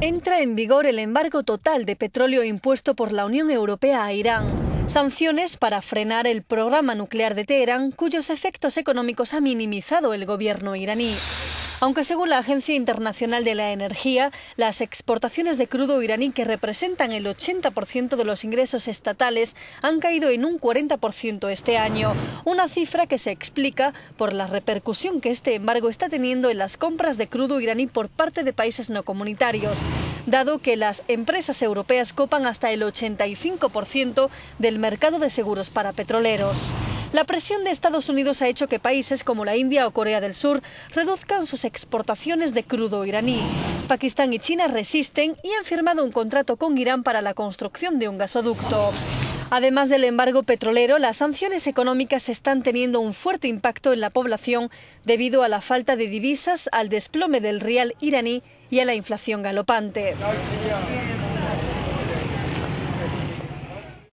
Entra en vigor el embargo total de petróleo impuesto por la Unión Europea a Irán. Sanciones para frenar el programa nuclear de Teherán, cuyos efectos económicos ha minimizado el gobierno iraní. Aunque según la Agencia Internacional de la Energía, las exportaciones de crudo iraní que representan el 80% de los ingresos estatales han caído en un 40% este año, una cifra que se explica por la repercusión que este embargo está teniendo en las compras de crudo iraní por parte de países no comunitarios, dado que las empresas europeas copan hasta el 85% del mercado de seguros para petroleros. La presión de Estados Unidos ha hecho que países como la India o Corea del Sur reduzcan sus exportaciones de crudo iraní. Pakistán y China resisten y han firmado un contrato con Irán para la construcción de un gasoducto. Además del embargo petrolero, las sanciones económicas están teniendo un fuerte impacto en la población debido a la falta de divisas, al desplome del rial iraní y a la inflación galopante.